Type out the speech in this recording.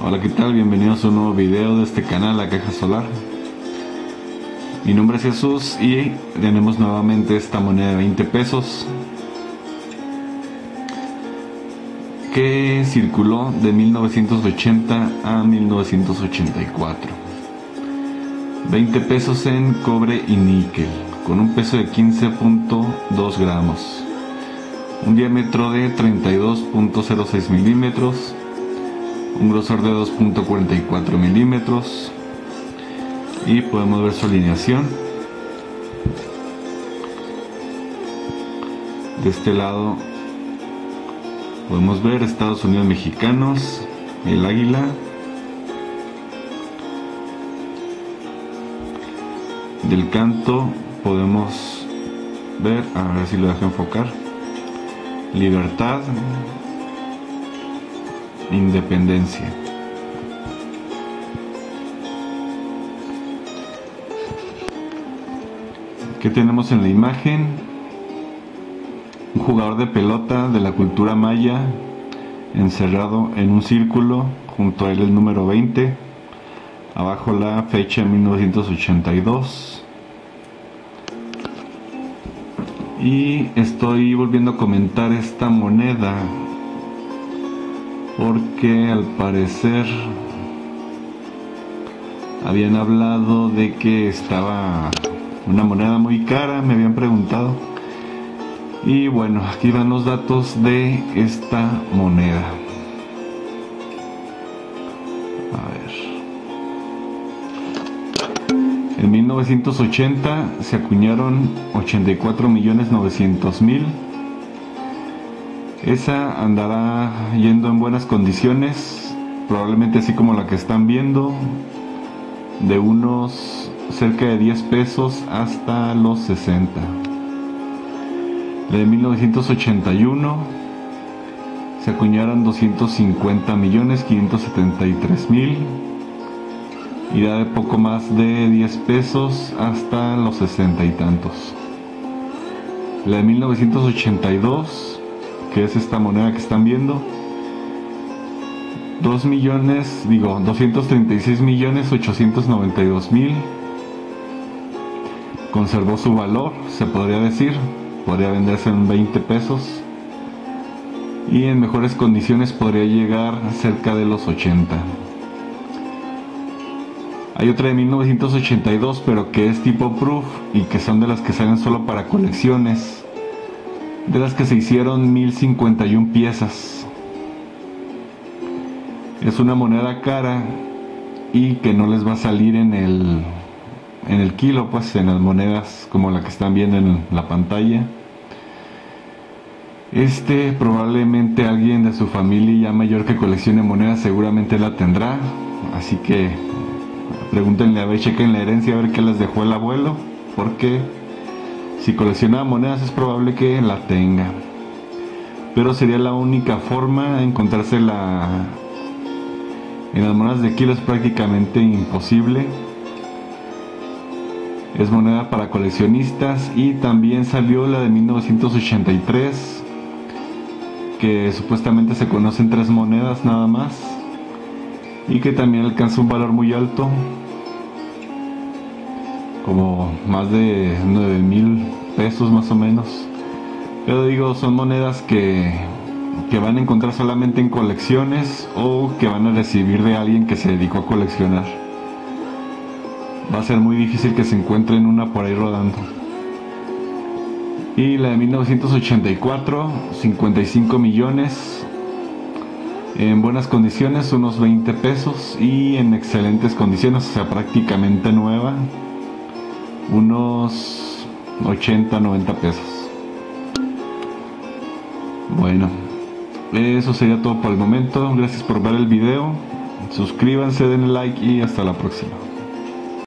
Hola, ¿qué tal? Bienvenidos a un nuevo video de este canal, La Caja Solar. Mi nombre es Jesús y tenemos nuevamente esta moneda de 20 pesos que circuló de 1980 a 1984. 20 pesos en cobre y níquel, con un peso de 15.2 gramos, un diámetro de 32.06 milímetros, un grosor de 2.44 milímetros. Y podemos ver su alineación. De este lado podemos ver Estados Unidos mexicanos el águila. Del canto podemos ver a ver si lo dejo enfocar libertad independencia. ¿Qué tenemos en la imagen? Un jugador de pelota de la cultura maya encerrado en un círculo, junto a él el número 20, abajo la fecha 1982. Y estoy volviendo a comentar esta moneda porque al parecer habían hablado de que estaba una moneda muy cara, me habían preguntado. Y bueno, aquí van los datos de esta moneda. A ver. En 1980 se acuñaron 84 millones 900 mil esa andará yendo en buenas condiciones, probablemente así como la que están viendo, de unos cerca de 10 pesos hasta los 60. La de 1981 se acuñaron 250 millones 573 mil irá de poco más de 10 pesos hasta los 60 y tantos. La de 1982 es esta moneda que están viendo. 2 millones, digo, 236 millones 892 mil. Conservó su valor, se podría decir. Podría venderse en 20 pesos. Y en mejores condiciones podría llegar cerca de los 80. Hay otra de 1982, pero que es tipo proof y que son de las que salen solo para colecciones de las que se hicieron 1051 piezas. Es una moneda cara y que no les va a salir en el en el kilo, pues en las monedas como la que están viendo en la pantalla. Este probablemente alguien de su familia ya mayor que coleccione monedas seguramente la tendrá, así que pregúntenle a ver, chequen la herencia a ver qué les dejó el abuelo, porque si colecciona monedas es probable que la tenga. Pero sería la única forma de encontrársela en las monedas de kilo es prácticamente imposible. Es moneda para coleccionistas y también salió la de 1983 que supuestamente se conocen tres monedas nada más y que también alcanza un valor muy alto como más de 9 mil pesos más o menos. Pero digo, son monedas que, que van a encontrar solamente en colecciones o que van a recibir de alguien que se dedicó a coleccionar. Va a ser muy difícil que se encuentren una por ahí rodando. Y la de 1984, 55 millones. En buenas condiciones, unos 20 pesos. Y en excelentes condiciones, o sea, prácticamente nueva, unos 80, 90 pesos. Bueno, eso sería todo por el momento. Gracias por ver el video. Suscríbanse, denle like y hasta la próxima.